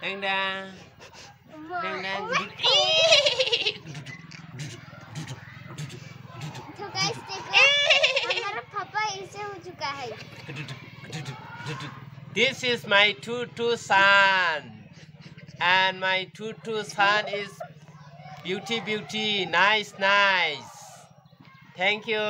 Dang dang. Dang dang. तो guys देखो हमारा पापा ऐसे हो चुका है This is my tutu son. And my tutu son is beauty beauty. Nice nice. Thank you.